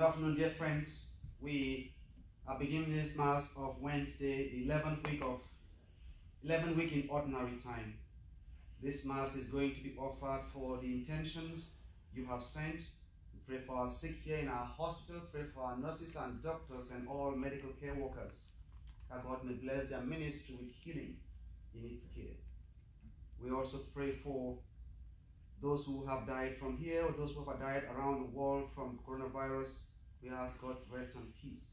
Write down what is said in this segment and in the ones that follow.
Good afternoon, dear friends. We are beginning this Mass of Wednesday, 11th week of 11th week in ordinary time. This Mass is going to be offered for the intentions you have sent. We pray for our sick here in our hospital, pray for our nurses and doctors and all medical care workers. That God may bless their ministry with healing in its care. We also pray for those who have died from here or those who have died around the world from coronavirus. We ask God's rest and peace.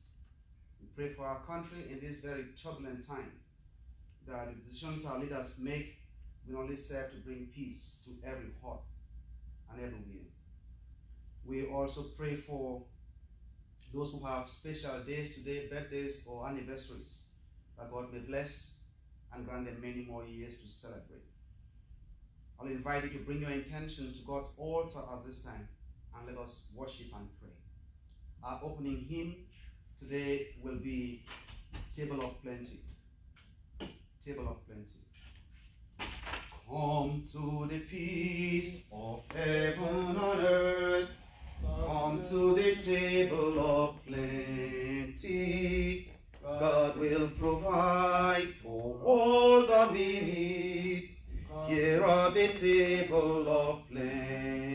We pray for our country in this very turbulent time that the decisions our leaders make will only serve to bring peace to every heart and every everywhere. We also pray for those who have special days today, birthdays or anniversaries, that God may bless and grant them many more years to celebrate. I'll invite you to bring your intentions to God's altar at this time and let us worship and pray. Our opening hymn today will be Table of Plenty. Table of Plenty. Come to the feast of heaven on earth. Come to the table of plenty. God will provide for all that we need. Here are the table of plenty.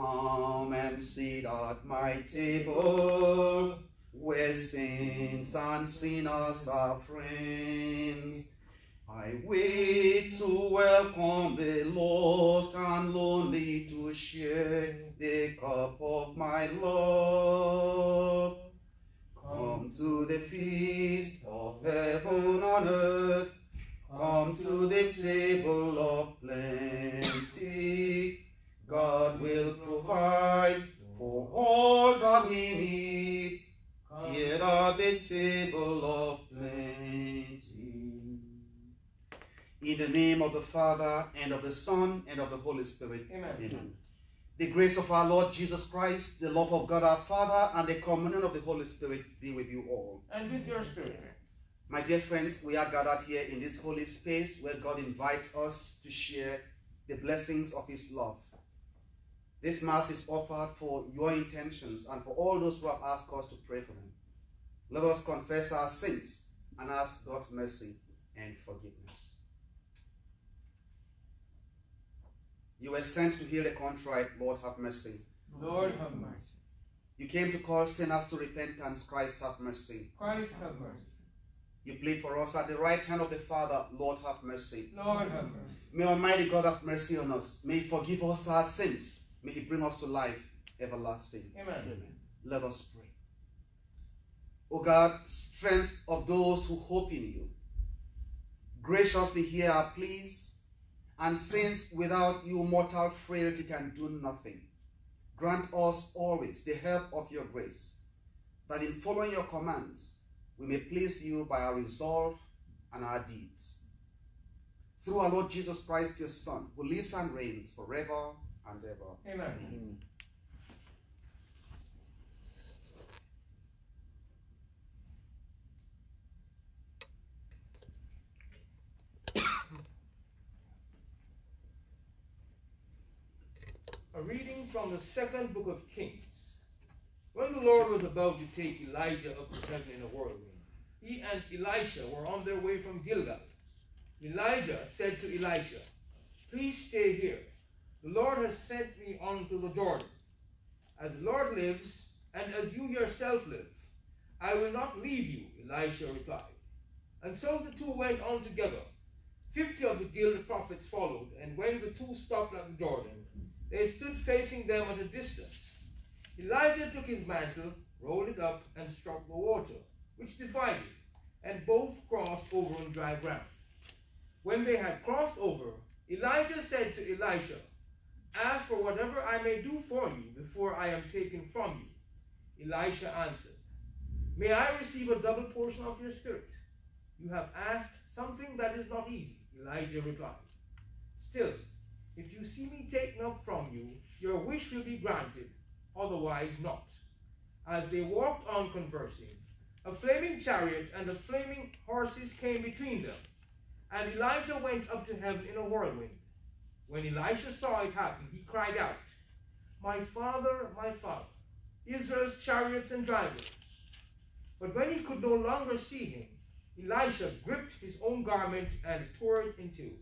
Come and sit at my table, where saints and sinners are friends. I wait to welcome the lost and lonely to share the cup of my love. Come to the feast of heaven on earth. Come to the table of plenty. God will provide for all that we need. Here are the table of plenty. In the name of the Father, and of the Son, and of the Holy Spirit. Amen. Amen. The grace of our Lord Jesus Christ, the love of God our Father, and the communion of the Holy Spirit be with you all. And with your spirit. My dear friends, we are gathered here in this holy space where God invites us to share the blessings of His love. This Mass is offered for your intentions and for all those who have asked us to pray for them. Let us confess our sins and ask God's mercy and forgiveness. You were sent to heal the contrite, Lord have mercy. Lord have mercy. You came to call sinners to repentance, Christ have mercy. Christ have mercy. You plead for us at the right hand of the Father, Lord have mercy. Lord have mercy. May Almighty God have mercy on us. May He forgive us our sins. May He bring us to life everlasting. Amen. Amen. Let us pray. O God, strength of those who hope in you, graciously hear our pleas, and since without you mortal frailty can do nothing, grant us always the help of your grace, that in following your commands we may please you by our resolve and our deeds. Through our Lord Jesus Christ, your Son, who lives and reigns forever and ever. Amen. A reading from the second book of Kings. When the Lord was about to take Elijah up to heaven in a whirlwind, he and Elisha were on their way from Gilgal. Elijah said to Elisha, Please stay here. The Lord has sent me on to the Jordan. As the Lord lives, and as you yourself live, I will not leave you, Elisha replied. And so the two went on together. Fifty of the guild prophets followed, and when the two stopped at the Jordan, they stood facing them at a distance. Elijah took his mantle, rolled it up, and struck the water, which divided, and both crossed over on dry ground. When they had crossed over, Elijah said to Elisha, Ask for whatever I may do for you before I am taken from you. Elisha answered, May I receive a double portion of your spirit? You have asked something that is not easy, Elijah replied. Still, if you see me taken up from you, your wish will be granted, otherwise not. As they walked on conversing, a flaming chariot and a flaming horses came between them, and Elijah went up to heaven in a whirlwind. When Elisha saw it happen, he cried out, My father, my father, Israel's chariots and drivers. But when he could no longer see him, Elisha gripped his own garment and tore it in two.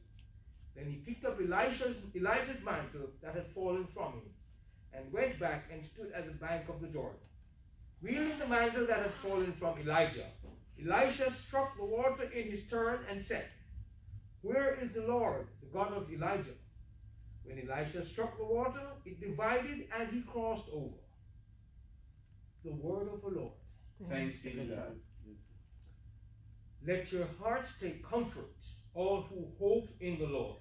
Then he picked up Elisha's, Elijah's mantle that had fallen from him and went back and stood at the bank of the Jordan. Wielding the mantle that had fallen from Elijah, Elisha struck the water in his turn and said, Where is the Lord, the God of Elijah? When Elisha struck the water, it divided and he crossed over. The word of the Lord. Thanks be to God. Let your hearts take comfort, all who hope in the Lord.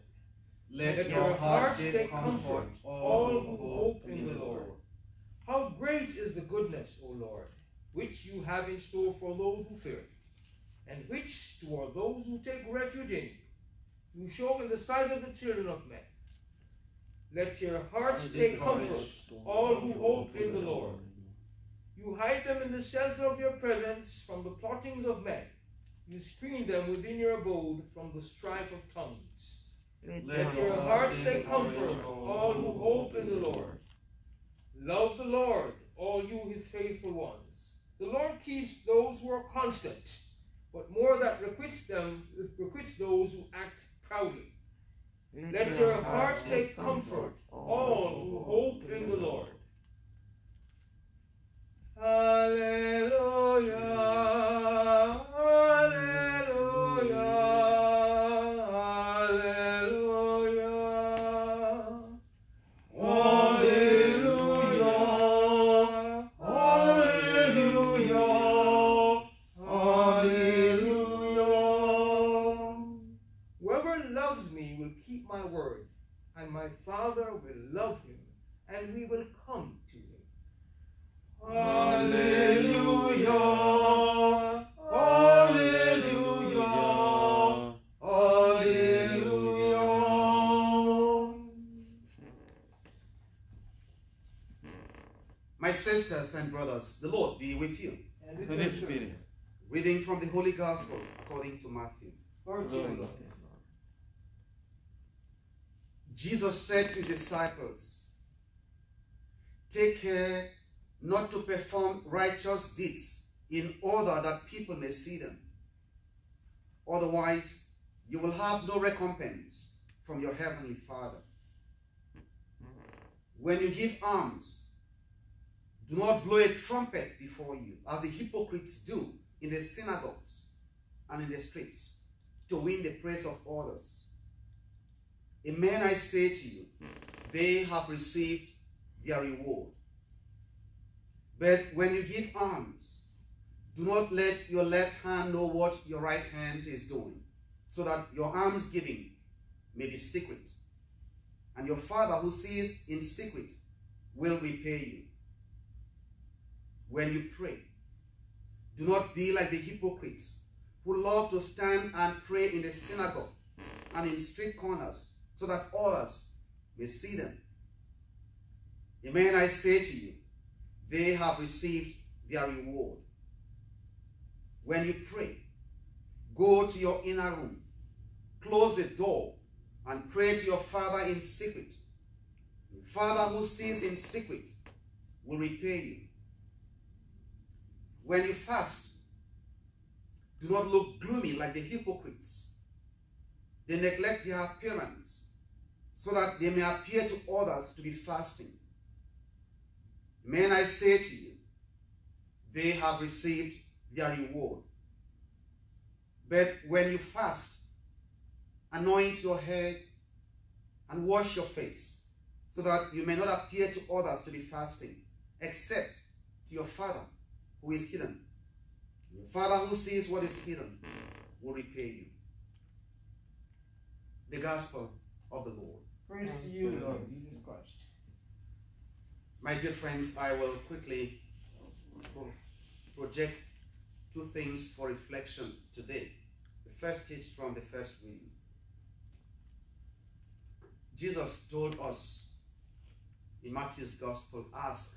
Let, Let your your hearts take take comfort, comfort, all all who who hope in the Lord. How great is the goodness, O Lord, which you have in store for those who fear you, and which toward those who take refuge in you, you show in the sight of the children of men. Let your hearts take comfort, all who hope in the Lord. You hide them in the shelter of your presence from the plottings of men. You screen them within your abode from the strife of tongues. Let your hearts take comfort, all who hope in the Lord. Love the Lord, all you his faithful ones. The Lord keeps those who are constant, but more that requits them requits those who act proudly. Let your hearts take comfort, all who hope in the Lord. Hallelujah, and we will come to him. Hallelujah, hallelujah, hallelujah. My sisters and brothers, the Lord be with you. And with With your spirit. spirit. Reading from the Holy Gospel according to Matthew. Lord, Lord, Lord. Jesus said to his disciples, Take care not to perform righteous deeds in order that people may see them. Otherwise, you will have no recompense from your heavenly Father. When you give alms, do not blow a trumpet before you, as the hypocrites do in the synagogues and in the streets, to win the praise of others. Amen, I say to you, they have received their reward. But when you give alms, do not let your left hand know what your right hand is doing, so that your alms giving may be secret. And your Father who sees in secret will repay you. When you pray, do not be like the hypocrites who love to stand and pray in the synagogue and in street corners so that others may see them. Amen, I say to you, they have received their reward. When you pray, go to your inner room, close the door, and pray to your Father in secret. Your Father who sees in secret will repay you. When you fast, do not look gloomy like the hypocrites. They neglect their appearance so that they may appear to others to be fasting. Men, I say to you, they have received their reward. But when you fast, anoint your head and wash your face, so that you may not appear to others to be fasting, except to your Father who is hidden. Your Father who sees what is hidden will repay you. The Gospel of the Lord. Praise to you, Lord Jesus Christ. My dear friends, I will quickly pro- project two things for reflection today. The first is from the first reading. Jesus told us in Matthew's Gospel ask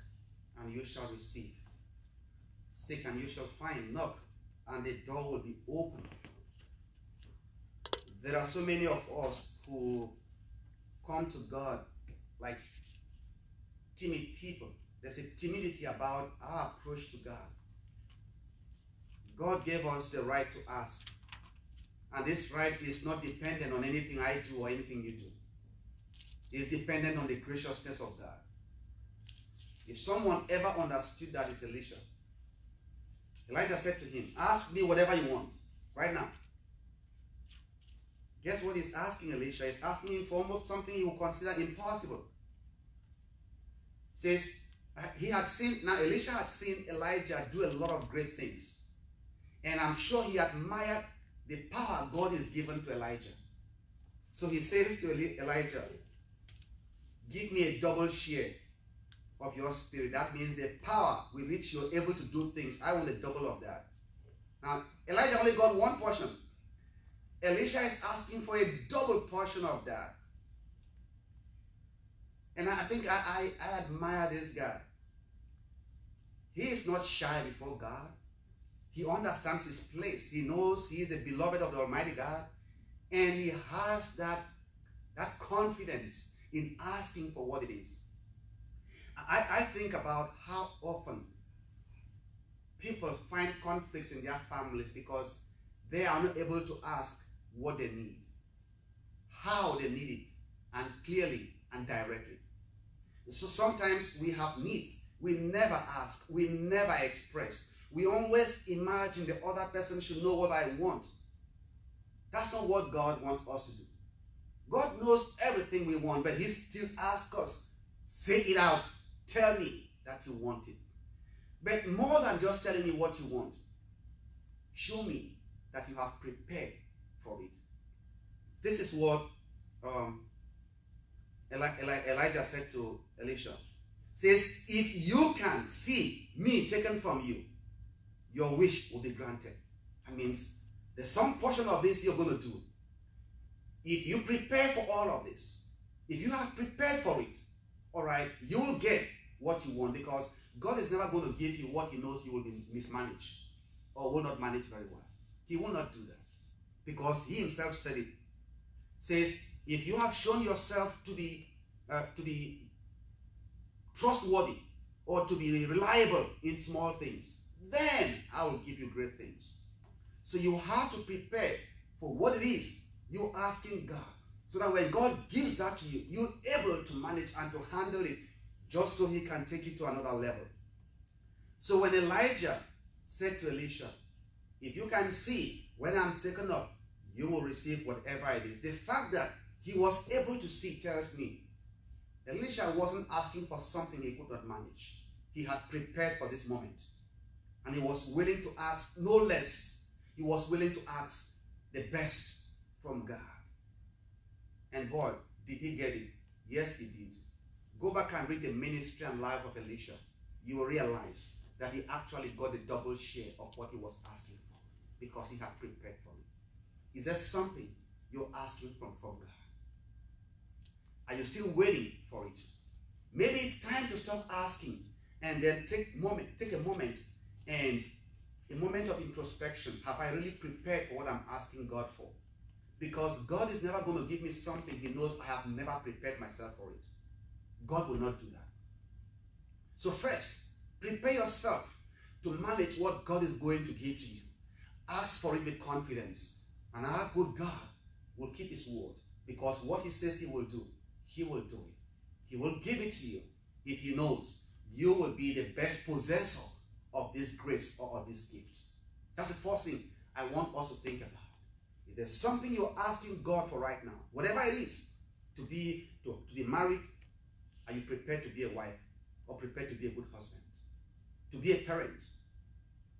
and you shall receive, seek and you shall find, knock and the door will be open. There are so many of us who come to God like timid people. There's a timidity about our approach to God. God gave us the right to ask. And this right is not dependent on anything I do or anything you do. It's dependent on the graciousness of God. If someone ever understood that, it's Elisha. Elijah said to him, Ask me whatever you want right now. Guess what he's asking Elisha? He's asking him for almost something he would consider impossible. Says he had seen, now Elisha had seen Elijah do a lot of great things. And I'm sure he admired the power God is given to Elijah. So he says to Elijah, Give me a double share of your spirit. That means the power with which you're able to do things. I want a double of that. Now, Elijah only got one portion. Elisha is asking for a double portion of that. And I think I, I, I admire this guy. He is not shy before God. He understands his place. He knows he is a beloved of the Almighty God. And he has that, that confidence in asking for what it is. I, I think about how often people find conflicts in their families because they are not able to ask what they need, how they need it, and clearly and directly. So sometimes we have needs. We never ask. We never express. We always imagine the other person should know what I want. That's not what God wants us to do. God knows everything we want, but He still asks us, say it out. Tell me that you want it. But more than just telling me what you want, show me that you have prepared for it. This is what um, Eli Eli Elijah said to Elisha. Says, if you can see me taken from you, your wish will be granted. That means there's some portion of this you're going to do. If you prepare for all of this, if you have prepared for it, all right, you will get what you want because God is never going to give you what He knows you will be mismanaged or will not manage very well. He will not do that because He Himself said it. Says, if you have shown yourself to be uh, to be trustworthy or to be reliable in small things, then I will give you great things. So you have to prepare for what it is you're asking God. So that when God gives that to you, you're able to manage and to handle it just so he can take it to another level. So when Elijah said to Elisha, if you can see when I'm taken up, you will receive whatever it is. The fact that he was able to see tells me Elisha wasn't asking for something he could not manage. He had prepared for this moment. And he was willing to ask no less. He was willing to ask the best from God. And boy, did he get it? Yes, he did. Go back and read the ministry and life of Elisha. You will realize that he actually got the double share of what he was asking for because he had prepared for it. Is there something you're asking from, from God? Are you still waiting for it? Maybe it's time to stop asking and then take moment, take a moment and a moment of introspection. Have I really prepared for what I'm asking God for? Because God is never going to give me something He knows I have never prepared myself for it. God will not do that. So, first, prepare yourself to manage what God is going to give to you. Ask for it with confidence. And our good God will keep His word because what He says He will do, He will do it. He will give it to you if He knows you will be the best possessor of this grace or of this gift. That's the first thing I want us to think about. If there's something you're asking God for right now, whatever it is, to be to, to be married, are you prepared to be a wife or prepared to be a good husband? To be a parent,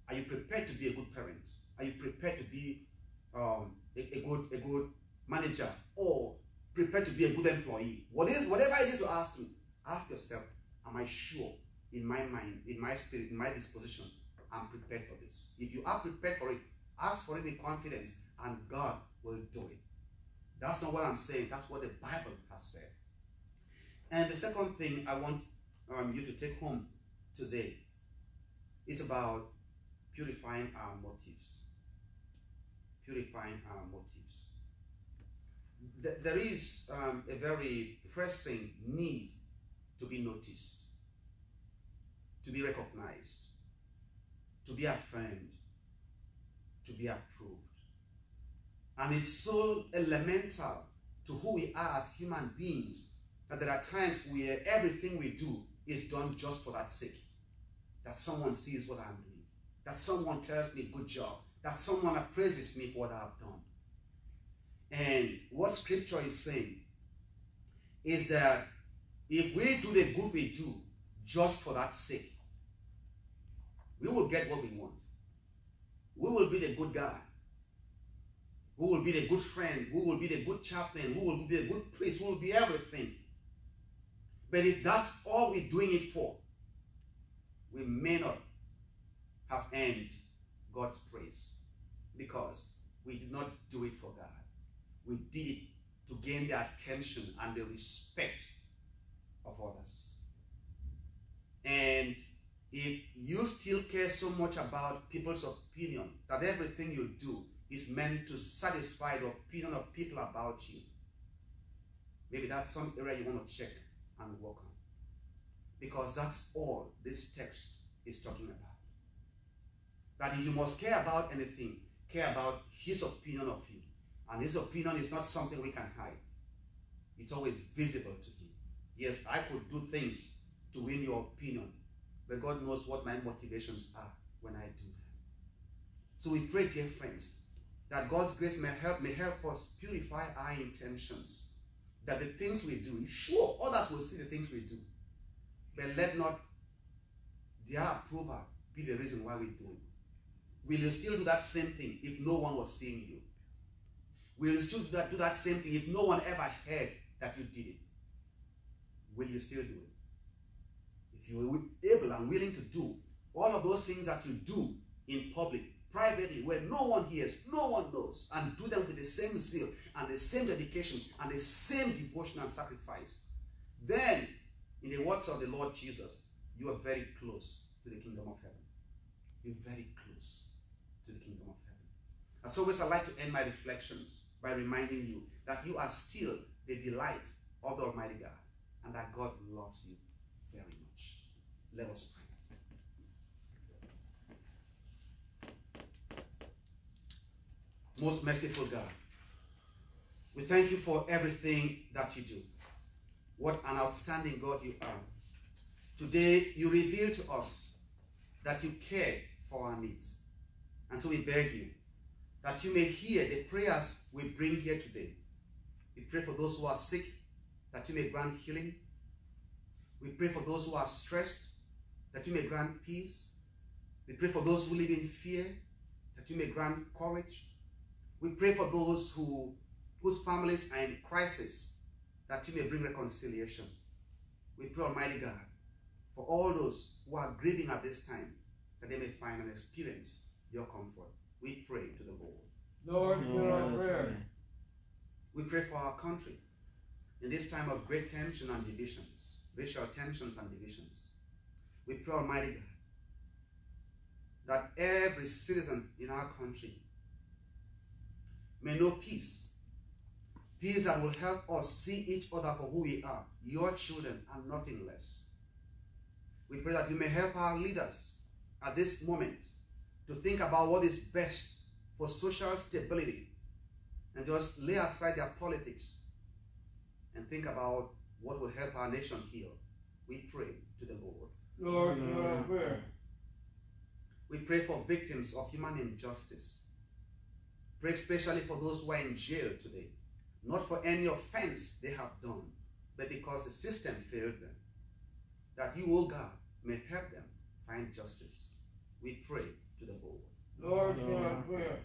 are you prepared to be a good parent? Are you prepared to be um, a, a, good a good manager or prepared to be a good employee? What is whatever it is you're asking, ask yourself, am I sure in my mind, in my spirit, in my disposition, I'm prepared for this. If you are prepared for it, ask for it in confidence, and God will do it. That's not what I'm saying, that's what the Bible has said. And the second thing I want um, you to take home today is about purifying our motives. Purifying our motives. There is um, a very pressing need to be noticed to be recognized, to be affirmed, to be approved. And it's so elemental to who we are as human beings that there are times where everything we do is done just for that sake. That someone sees what I'm doing, that someone tells me good job, that someone appraises me for what I've done. And what scripture is saying is that if we do the good we do just for that sake, we will get what we want. We will be the good guy. We will be the good friend. We will be the good chaplain. We will be the good priest. We will be everything. But if that's all we're doing it for, we may not have earned God's praise because we did not do it for God. We did it to gain the attention and the respect of others. And if you still care so much about people's opinion that everything you do is meant to satisfy the opinion of people about you, maybe that's some area you want to check and work on. Because that's all this text is talking about. That if you must care about anything, care about his opinion of you. And his opinion is not something we can hide. It's always visible to him. Yes, I could do things to win your opinion, but God knows what my motivations are when I do them. So we pray, dear friends, that God's grace may help, may help us purify our intentions. That the things we do, sure, others will see the things we do, but let not their approval be the reason why we do it. Will you still do that same thing if no one was seeing you? Will you still do that, do that same thing if no one ever heard that you did it? Will you still do it? If you are able and willing to do all of those things that you do in public, privately, where no one hears, no one knows, and do them with the same zeal and the same dedication and the same devotion and sacrifice, then, in the words of the Lord Jesus, you are very close to the kingdom of heaven. You're very close to the kingdom of heaven. As always, I like to end my reflections by reminding you that you are still the delight of the Almighty God and that God loves you very much. Let us pray. Most merciful God, we thank you for everything that you do. What an outstanding God you are. Today, you reveal to us that you care for our needs. And so we beg you that you may hear the prayers we bring here today. We pray for those who are sick, that you may grant healing. We pray for those who are stressed, that you may grant peace. We pray for those who live in fear, that you may grant courage. We pray for those who, whose families are in crisis, that you may bring reconciliation. We pray, Almighty God, for all those who are grieving at this time, that they may find and experience your comfort. We pray to the Lord. Lord, hear our prayer. We pray for our country in this time of great tension and divisions, racial tensions and divisions. We pray, Almighty God, that every citizen in our country may know peace. Peace that will help us see each other for who we are, your children, and nothing less. We pray that you may help our leaders at this moment to think about what is best for social stability and just lay aside their politics and think about what will help our nation heal. We pray to the Lord. Lord, hear our prayer. We pray for victims of human injustice. Pray especially for those who are in jail today, not for any offense they have done, but because the system failed them. That you, O God, may help them find justice. We pray to the Lord. Lord, hear our prayer.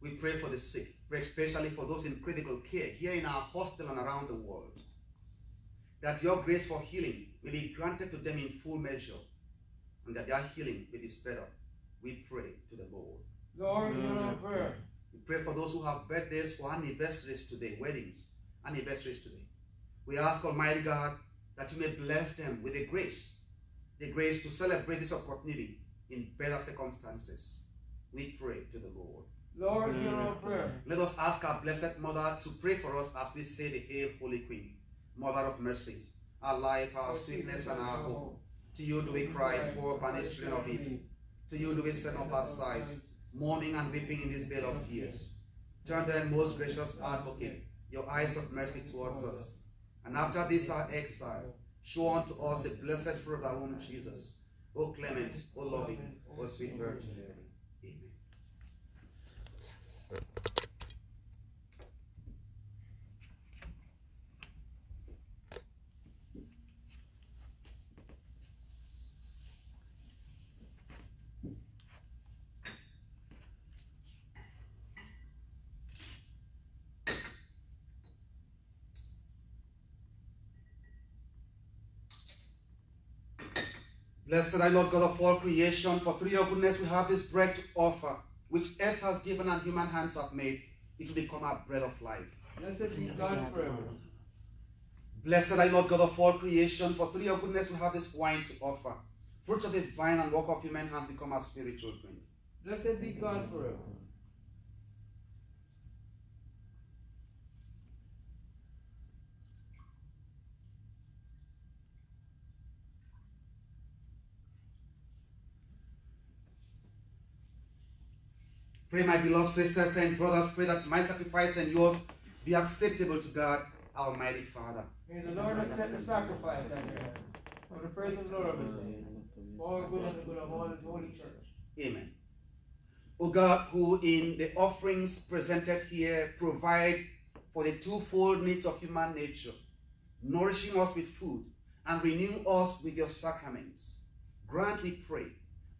We pray for the sick, pray especially for those in critical care here in our hospital and around the world. That your grace for healing may be granted to them in full measure, and that their healing may be sped up. We pray to the Lord. Lord, hear our prayer. We pray for those who have birthdays or anniversaries today, weddings, anniversaries today. We ask Almighty God that you may bless them with the grace, the grace to celebrate this opportunity in better circumstances. We pray to the Lord. Lord, hear our prayer. Let us ask our Blessed Mother to pray for us as we say the Hail, Holy Queen, Mother of mercy, our life, our sweetness, and our hope. To you do we cry, poor banished children of Eve. To you do we send up our sighs, mourning and weeping in this vale of tears. Turn then, most gracious advocate, your eyes of mercy towards us. And after this our exile, show unto us a blessed fruit of our womb, Jesus. O clement, O loving, O sweet Virgin Mary. Blessed are Lord God of all creation, for through your goodness we have this bread to offer, which earth has given and human hands have made. It will become our bread of life. Blessed be God forever. Blessed are Lord God of all creation, for through your goodness we have this wine to offer. Fruits of the vine and work of human hands become our spiritual drink. Blessed be God forever. Pray, my beloved sisters and brothers, pray that my sacrifice and yours be acceptable to God, Almighty Father. May the Lord accept the sacrifice at your hands for the praise of the Lord of his for good and the good of all his holy church. Amen. O God, who in the offerings presented here provide for the twofold needs of human nature, nourishing us with food and renewing us with your sacraments, grant, we pray,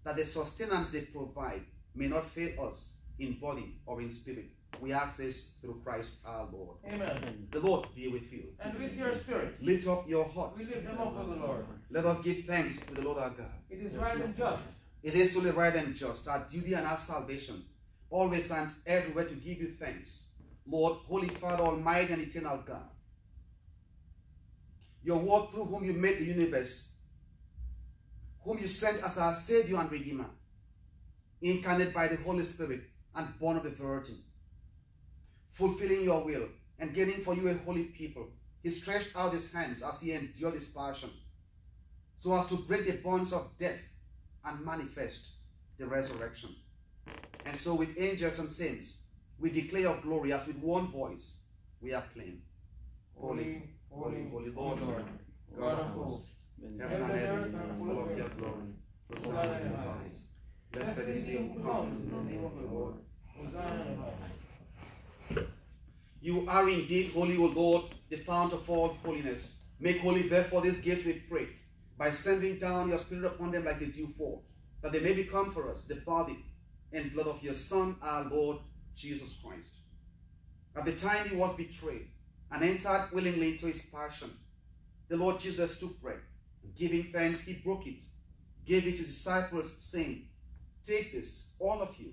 that the sustenance they provide may not fail us in body or in spirit. We access through Christ our Lord. Amen. The Lord be with you. And with your spirit, Lift up your hearts. we lift them up, O the Lord. Let us give thanks to the Lord our God. It is right and just, It is truly right and just, our duty and our salvation, always and everywhere to give you thanks. Lord, Holy Father, Almighty and Eternal God. Your word through whom you made the universe, whom you sent as our Savior and Redeemer, incarnate by the Holy Spirit and born of the Virgin, fulfilling your will and gaining for you a holy people. He stretched out his hands as he endured his passion, so as to break the bonds of death and manifest the resurrection. And so, with angels and saints, we declare your glory as with one voice we acclaim. Holy, holy, holy Lord, God of hosts, heaven and earth are full of your glory. Hosanna in the highest. Blessed is he who comes in the name of the Lord. You are indeed holy, O Lord, the fount of all holiness. Make holy, therefore, this gift, we pray, by sending down your Spirit upon them like the dew fall, that they may become for us the body and blood of your Son, our Lord Jesus Christ. At the time he was betrayed and entered willingly into his passion, the Lord Jesus took bread, giving thanks, he broke it, gave it to his disciples, saying, Take this, all of you,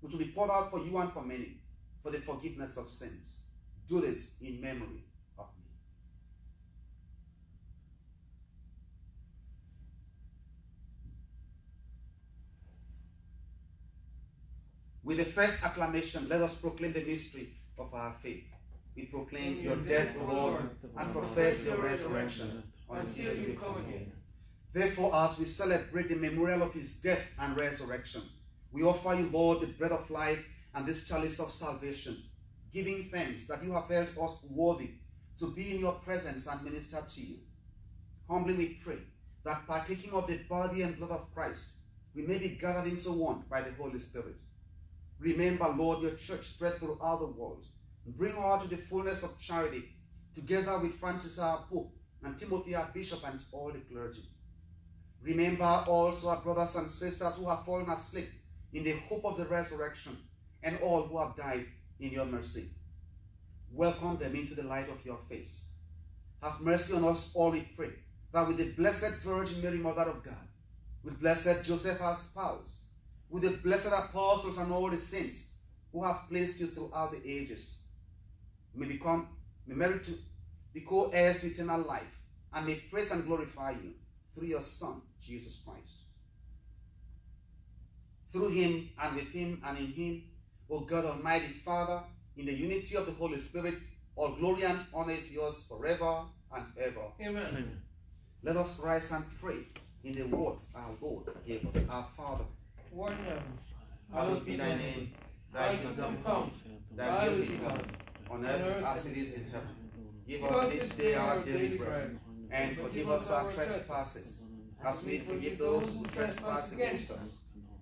which will be poured out for you and for many for the forgiveness of sins. Do this in memory of me. With the first acclamation, let us proclaim the mystery of our faith. We proclaim your death, O Lord, and profess your resurrection until you come again. Therefore, as we celebrate the memorial of his death and resurrection, we offer you, Lord, the bread of life and this chalice of salvation, giving thanks that you have felt us worthy to be in your presence and minister to you. Humbly we pray that partaking of the body and blood of Christ, we may be gathered into one by the Holy Spirit. Remember, Lord, your church spread throughout the world. Bring her to the fullness of charity, together with Francis our Pope and Timothy our Bishop and all the clergy. Remember also our brothers and sisters who have fallen asleep in the hope of the resurrection and all who have died in your mercy. Welcome them into the light of your face. Have mercy on us all, we pray, that with the Blessed Virgin Mary, Mother of God, with blessed Joseph our spouse, with the blessed apostles and all the saints who have placed you throughout the ages, may become may merit to be co-heirs to eternal life, and may praise and glorify you through your Son, Jesus Christ. Through him and with him and in him, O God Almighty Father, in the unity of the Holy Spirit, all glory and honor is yours forever and ever. Amen. Let us rise and pray in the words our Lord gave us. Our Father, What now? hallowed be thy name. Thy kingdom come. Thy will be done on earth as it is in heaven. Give us this day our daily bread, and forgive us our trespasses, as we forgive those who trespass against us.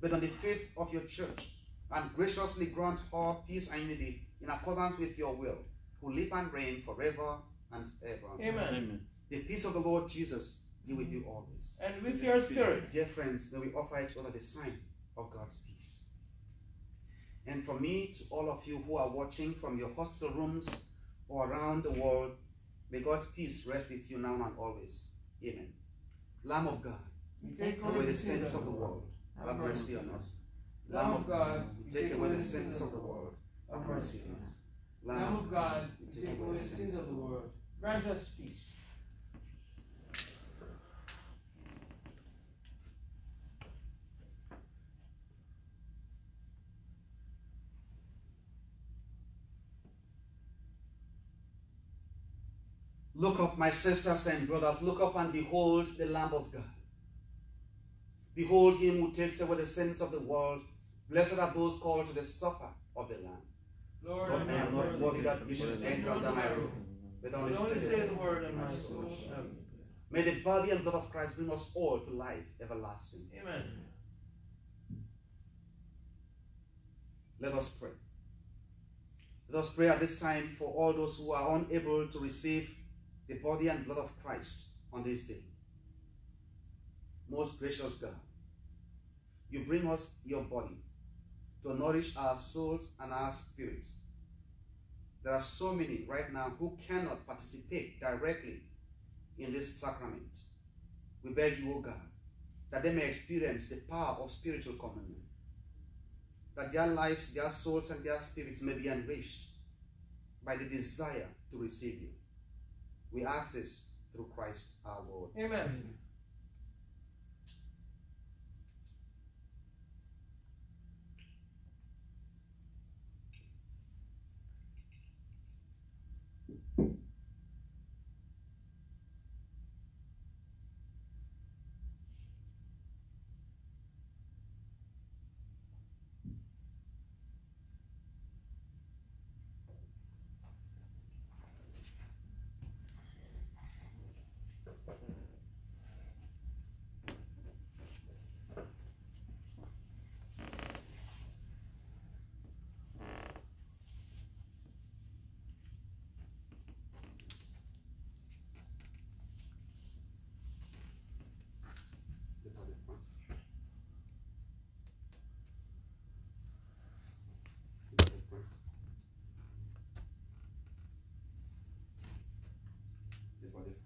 but on the faith of your church, and graciously grant her peace and unity in accordance with your will, who live and reign forever and ever. Amen. Amen. The peace of the Lord Jesus be with you always. And with your spirit. Dear friends, may we offer each other the sign of God's peace. And from me to all of you who are watching from your hospital rooms or around the world, may God's peace rest with you now and always. Amen. Lamb of God, take away the sins of the world, have mercy on us. Lamb of God, you take away the sins of the world, have mercy on us. Lamb of God, you take away the sins of the world. Grant us peace. Look up, my sisters and brothers, look up and behold the Lamb of God. Behold him who takes away the sins of the world. Blessed are those called to the supper of the Lamb. Lord, Lord, I am not worthy that you should enter under my roof, but only say the word and my soul shall be. May the body and blood of Christ bring us all to life everlasting. Amen. Let us pray. Let us pray at this time for all those who are unable to receive the body and blood of Christ on this day. Most gracious God, you bring us your body to nourish our souls and our spirits. There are so many right now who cannot participate directly in this sacrament. We beg you, O God, that they may experience the power of spiritual communion that their lives, their souls, and their spirits may be enriched by the desire to receive you. We ask this through Christ our Lord. Amen.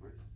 Where's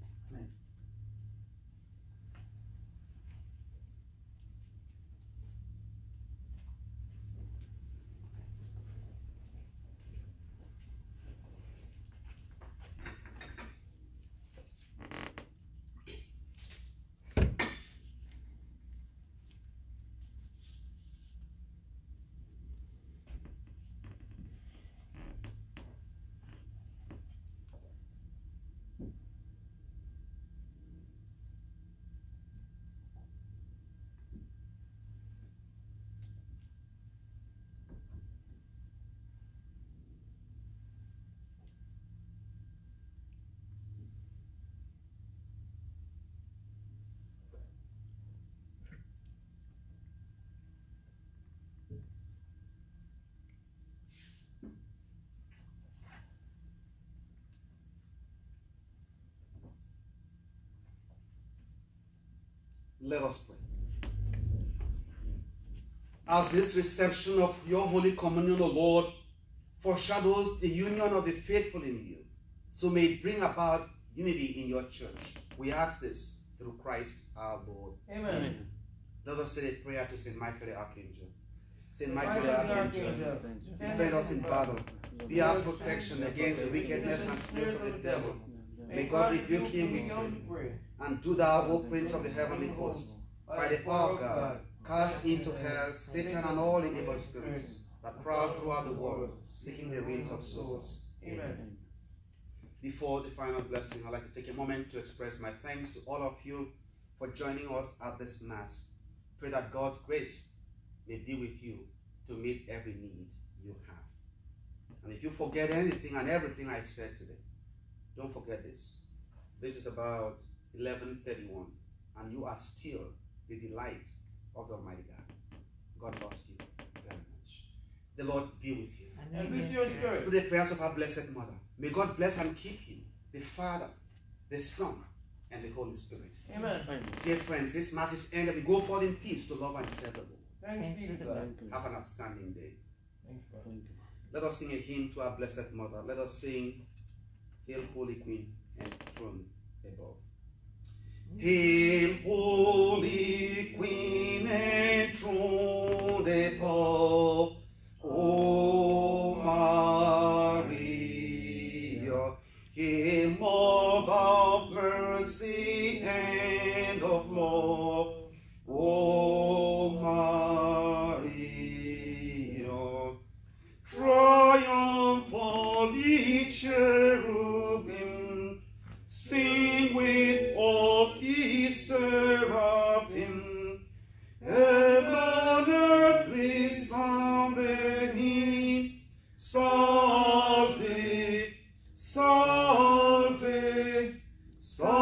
Let us pray. As this reception of your Holy Communion, O Lord, foreshadows the union of the faithful in you, so may it bring about unity in your church. We ask this through Christ our Lord. Amen. Let us say a prayer to St. Michael the Archangel. St. Michael the Archangel, defend us in battle. Be our protection against the wickedness and snares of the devil. May God rebuke him, we pray. And do thou, O Prince of the heavenly host, by the power of God, cast into hell Satan and all the evil spirits that prowl throughout the world, seeking the ruins of souls. Amen. Before the final blessing, I'd like to take a moment to express my thanks to all of you for joining us at this Mass. Pray that God's grace may be with you to meet every need you have. And if you forget anything and everything I said today, don't forget this. This is about 1131, and you are still the delight of the Almighty God. God loves you very much. The Lord be with you. And with your spirit. Through the prayers of our Blessed Mother, may God bless and keep you, the Father, the Son, and the Holy Spirit. Amen. Dear friends, this Mass is ended. We go forth in peace to love and serve the Lord. Thanks be to God. Have an outstanding day. Thanks, Father. Let us sing a hymn to our Blessed Mother. Let us sing Hail, Holy Queen, and throne above. Hail, Holy Queen, and throne above. O Maria, Hail, Mother of mercy and of love. O Maria, triumphantly cherubim, sing with us, the seraphim. Heaven and earth resound the hymn. Salve, salve, salve